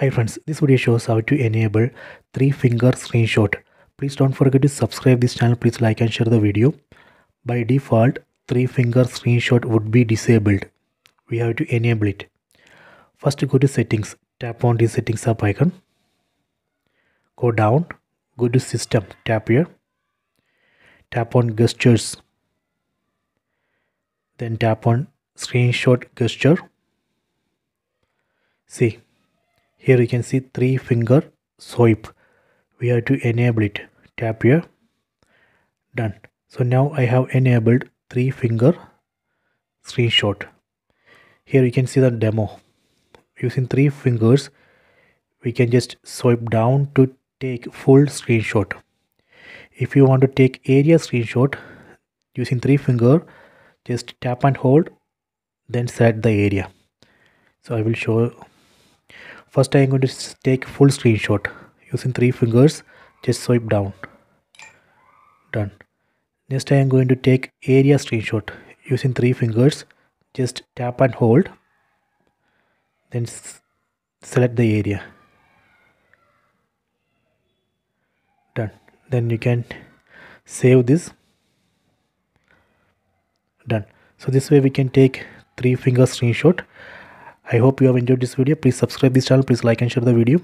Hi friends, this video shows how to enable 3 finger screenshot. Please don't forget to subscribe this channel. Please like and share the video. By default, 3 finger screenshot would be disabled. We have to enable it. First go to settings. Tap on the settings up icon. Go down. Go to system. Tap here. Tap on gestures. Then tap on screenshot gesture. See here you can see three finger swipe. We have to enable it. Tap here. Done. So now i have enabled three finger screenshot. Here you can see the demo. Using three fingers we can just swipe down to take full screenshot. If you want to take area screenshot using three finger just tap and hold then select the area. So i will show first I am going to take full screenshot using three fingers. Just swipe down. Done. Next I am going to take area screenshot using three fingers. Just tap and hold. Then select the area. Done. Then you can save this. Done. So this way we can take three finger screenshot I hope you have enjoyed this video. Please subscribe this channel. Please like and share the video.